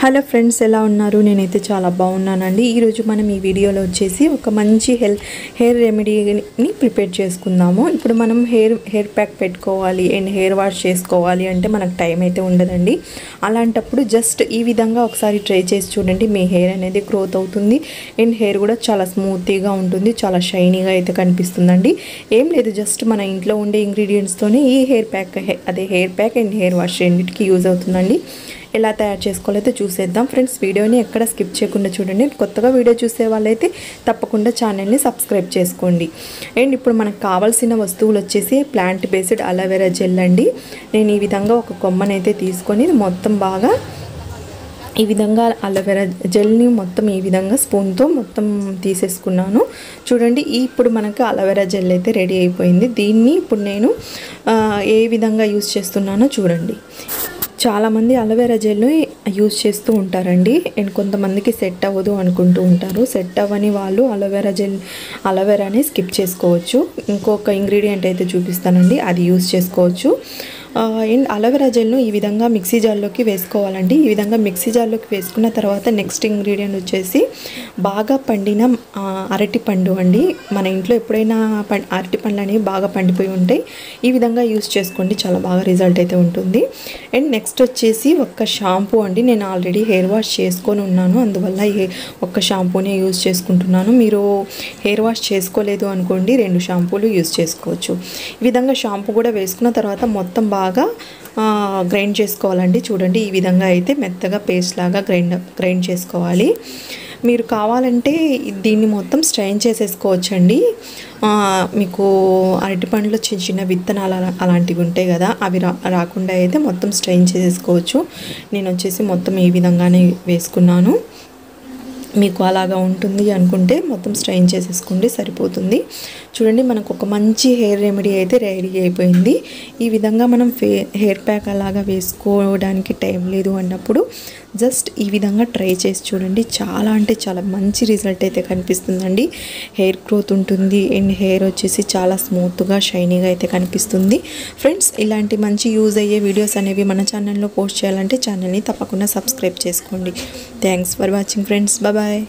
Hello friends ఎలా ఉన్నారు? నేనైతే చాలా బాగున్నానండి. ఈరోజు మనం ఈ వీడియోలో వచ్చేసి ఒక మంచి హెల్ హెయిర్ రెమెడీని ప్రిపేర్ చేసుకుందాము. ఇప్పుడు మనం హెయిర్ హెయిర్ ప్యాక్ పెట్టుకోవాలి అండ్ హెయిర్ వాష్ చేసుకోవాలి అంటే మనకు టైం అయితే ఉండదండి. అలాంటప్పుడు జస్ట్ ఈ విధంగా ఒకసారి ట్రై చేసి చూడండి. మీ హెయిర్ అనేది గ్రోత్ అవుతుంది అండ్ హెయిర్ కూడా చాలా స్మూత్గా ఉంటుంది చాలా షైనీగా అయితే కనిపిస్తుందండి. ఏం లేదు జస్ట్ మన ఇంట్లో ఉండే ఇంగ్రీడియంట్స్తోనే ఈ హెయిర్ ప్యాక్ అదే hair pack and hair wash రెండింటికి యూజ్ అవుతుందండి. ఎలా తయారు చేసుకోవాలైతే చూసేద్దాం. ఫ్రెండ్స్ వీడియోని ఎక్కడ స్కిప్ చేయకుండా చూడండి. కొత్తగా వీడియో చూసే వాళ్ళైతే తప్పకుండా ఛానల్ని సబ్స్క్రైబ్ చేసుకోండి. అండ్ ఇప్పుడు మనకు కావాల్సిన వస్తువులు వచ్చేసి ప్లాంట్ బేస్డ్ అలోవెరా జెల్ అండి. నేను ఈ విధంగా ఒక కొమ్మనైతే తీసుకొని మొత్తం బాగా ఈ విధంగా అలోవెరా జెల్ని మొత్తం ఈ విధంగా స్పూన్తో మొత్తం తీసేసుకున్నాను. చూడండి ఇప్పుడు మనకు అలోవెరా జెల్ అయితే రెడీ అయిపోయింది. దీన్ని ఇప్పుడు నేను ఏ విధంగా యూస్ చేస్తున్నానో చూడండి. చాలామంది అలోవెరా జెల్ని యూజ్ చేస్తూ ఉంటారండి. అండ్ కొంతమందికి సెట్ అవ్వదు అనుకుంటూ ఉంటారు. సెట్ అవ్వని వాళ్ళు అలోవెరా జెల్ అలోవెరాని స్కిప్ చేసుకోవచ్చు. ఇంకొక ఇంగ్రీడియంట్ అయితే చూపిస్తానండి. అది యూజ్ చేసుకోవచ్చు. అండ్ అలోవెరా జెల్ను ఈ విధంగా మిక్సీ జార్లోకి వేసుకోవాలండి. ఈ విధంగా మిక్సీ జార్లోకి వేసుకున్న తర్వాత నెక్స్ట్ ఇంగ్రీడియంట్ వచ్చేసి బాగా పండిన అరటి పండు అండి. మన ఇంట్లో ఎప్పుడైనా పం అరటి పండ్లు అనేవి బాగా పండిపోయి ఉంటాయి. ఈ విధంగా యూస్ చేసుకోండి. చాలా బాగా రిజల్ట్ అయితే ఉంటుంది. అండ్ నెక్స్ట్ వచ్చేసి ఒక్క షాంపూ అండి. నేను ఆల్రెడీ హెయిర్ వాష్ చేసుకొని ఉన్నాను. అందువల్ల ఈ ఒక్క షాంపూనే యూస్ చేసుకుంటున్నాను. మీరు హెయిర్ వాష్ చేసుకోలేదు అనుకోండి రెండు షాంపూలు యూజ్ చేసుకోవచ్చు. ఈ విధంగా షాంపూ కూడా వేసుకున్న తర్వాత మొత్తం బాగా బాగా గ్రైండ్ చేసుకోవాలండి. చూడండి ఈ విధంగా అయితే మెత్తగా పేస్ట్ లాగా గ్రైండ్ గ్రైండ్ చేసుకోవాలి. మీరు కావాలంటే దీన్ని మొత్తం స్ట్రైన్ చేసేసుకోవచ్చండి. మీకు అరటిపండ్లు చిన్న చిన్న విత్తనాలు అలాంటివి ఉంటాయి కదా అవి రా రాకుండా అయితే మొత్తం స్ట్రైన్ చేసేసుకోవచ్చు. నేను వచ్చేసి మొత్తం ఈ విధంగానే వేసుకున్నాను. మీకు అలాగా ఉంటుంది అనుకుంటే మొత్తం స్ట్రైన్ చేసేసుకోండి సరిపోతుంది. చూడండి మనకు ఒక మంచి హెయిర్ రెమెడీ అయితే రెడీ అయిపోయింది. ఈ విధంగా మనం హెయిర్ ప్యాక్ అలాగా వేసుకోవడానికి టైం లేదు అన్నప్పుడు జస్ట్ ఈ విధంగా ట్రై చేసి చూడండి. చాలా అంటే చాలా మంచి రిజల్ట్ అయితే కనిపిస్తుందండి. హెయిర్ గ్రోత్ ఉంటుంది అండ్ హెయిర్ వచ్చేసి చాలా స్మూత్గా షైనీగా అయితే కనిపిస్తుంది. ఫ్రెండ్స్ ఇలాంటి మంచి యూజ్ అయ్యే వీడియోస్ అనేవి మన ఛానల్లో పోస్ట్ చేయాలంటే ఛానల్ని తప్పకుండా సబ్స్క్రైబ్ చేసుకోండి. Thanks for watching friends. Bye bye.